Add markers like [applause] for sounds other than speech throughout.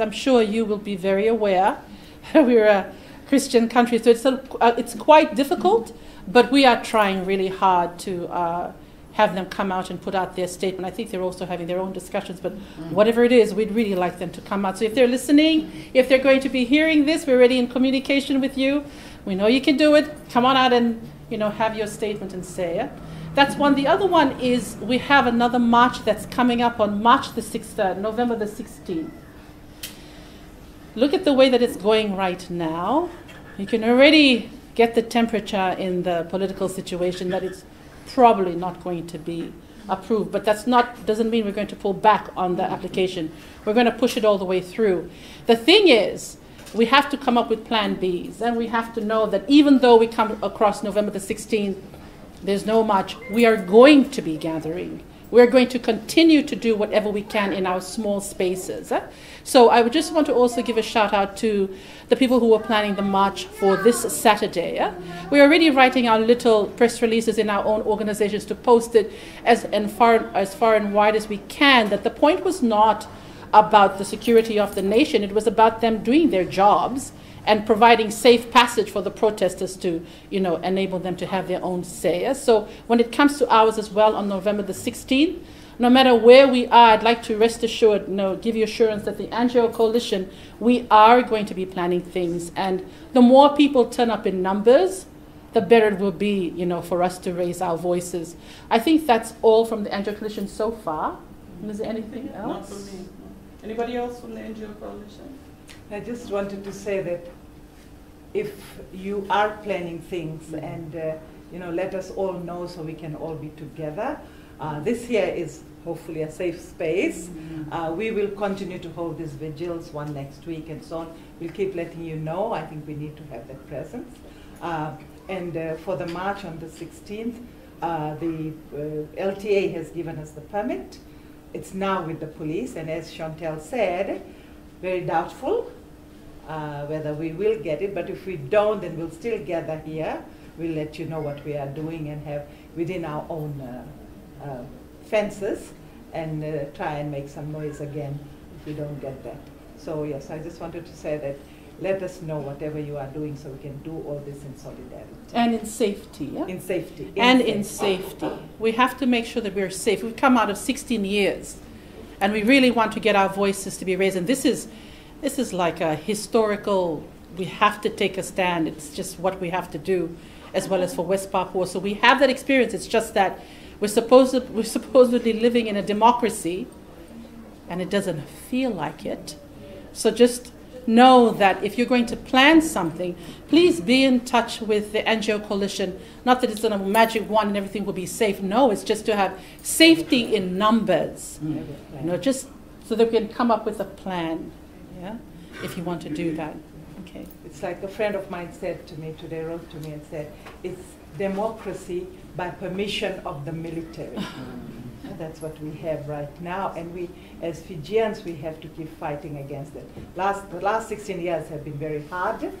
I'm sure you will be very aware. [laughs] We're a Christian country, so it's, a, uh, it's quite difficult, but we are trying really hard to uh, have them come out and put out their statement. I think they're also having their own discussions, but whatever it is, we'd really like them to come out. So if they're listening, if they're going to be hearing this, we're already in communication with you. We know you can do it. Come on out and you know have your statement and say it. That's one. The other one is we have another march that's coming up on March the 6th, uh, November the 16th look at the way that it's going right now. You can already get the temperature in the political situation that it's probably not going to be approved. But that's not doesn't mean we're going to pull back on the application. We're going to push it all the way through. The thing is, we have to come up with plan Bs, and we have to know that even though we come across November the 16th, there's no much. We are going to be gathering. We're going to continue to do whatever we can in our small spaces. So I would just want to also give a shout out to the people who are planning the march for this Saturday. We're already writing our little press releases in our own organizations to post it as, and far, as far and wide as we can that the point was not about the security of the nation, it was about them doing their jobs and providing safe passage for the protesters to, you know, enable them to have their own say. So when it comes to ours as well on November the 16th, no matter where we are, I'd like to rest assured, you know, give you assurance that the NGO Coalition, we are going to be planning things. And the more people turn up in numbers, the better it will be, you know, for us to raise our voices. I think that's all from the NGO Coalition so far. Is there anything else? Not for me. Anybody else from the NGO Coalition? I just wanted to say that if you are planning things Mm-hmm. and, uh, you know, let us all know so we can all be together. Uh, this is hopefully a safe space. Mm-hmm. Uh, we will continue to hold these vigils, one next week and so on. We'll keep letting you know. I think we need to have that presence. Uh, and uh, for the march on the 16th, uh, the uh, LTA has given us the permit. It's now with the police, and as Chantelle said, very doubtful uh, whether we will get it, but if we don't, then we'll still gather here. We'll let you know what we are doing and have within our own uh, uh, fences and uh, try and make some noise again if we don't get that. So yes, I just wanted to say that let us know whatever you are doing so we can do all this in solidarity. And in safety, yeah? In safety. and in safety. We have to make sure that we're safe. We've come out of 16 years, and we really want to get our voices to be raised. And this is, this is like a historical. We have to take a stand. It's just what we have to do, as well as for West Papua. So we have that experience. It's just that we're supposed we're supposedly living in a democracy, and it doesn't feel like it. So just know that if you're going to plan something, please be in touch with the NGO coalition. Not that it's a magic wand and everything will be safe. No, it's just to have safety in numbers. You know, just so that we can come up with a plan. Yeah, if you want to do that. Okay. It's like a friend of mine said to me today, wrote to me and said, it's democracy by permission of the military. [laughs] That's what we have right now, and we, as Fijians, we have to keep fighting against it. Last, the last 16 years have been very hard,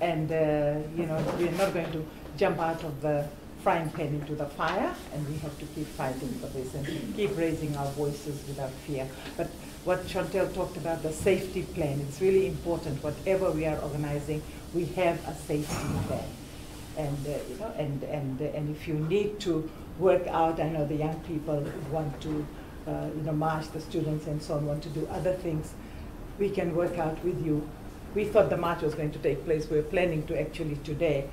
and uh, you know we're not going to jump out of the frying pan into the fire, and we have to keep fighting for this and keep raising our voices without fear. But what Chantelle talked about, the safety plan, it's really important. Whatever we are organizing, we have a safety plan and uh, you know, and and uh, and if you need to work out, I know the young people want to, uh, you know, march, the students and so on want to do other things. We can work out with you. We thought the march was going to take place. We are planning to actually today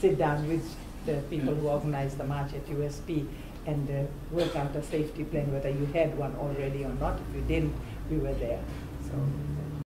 sit down with the people who organized the march at USP and uh, work out a safety plan, whether you had one already or not. If you didn't, we were there. So.